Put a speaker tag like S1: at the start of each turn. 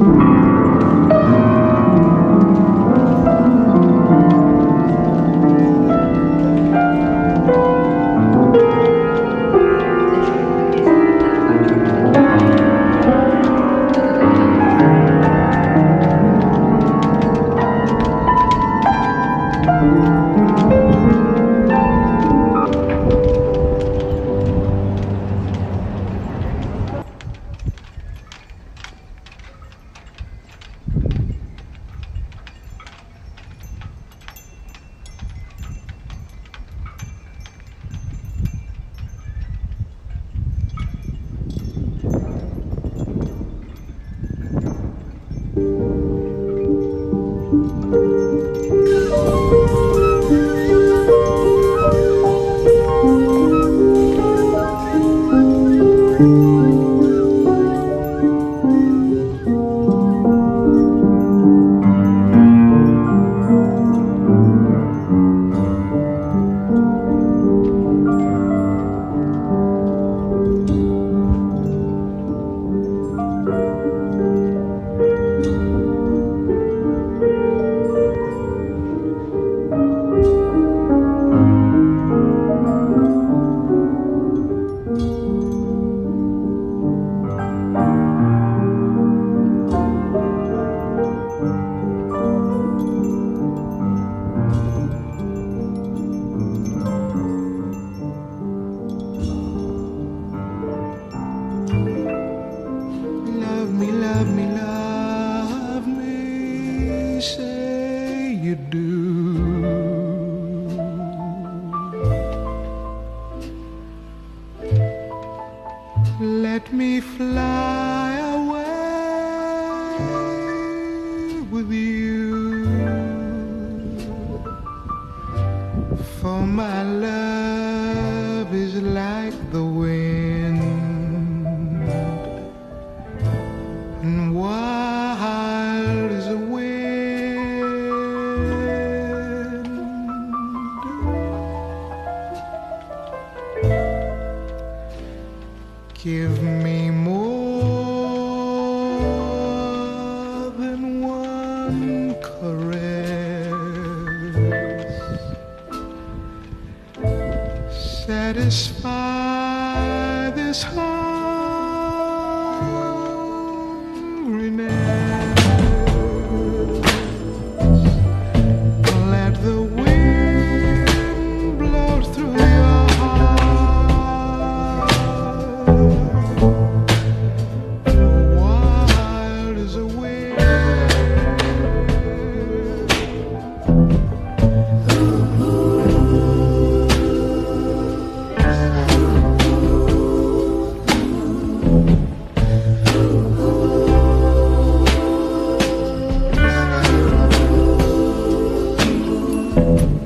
S1: Love me, say you do. Let me fly away with you. For my love Satisfy this hungriness.
S2: Set